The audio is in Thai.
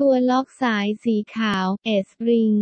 ตัวล็อกสายสีขาวเอส-ริง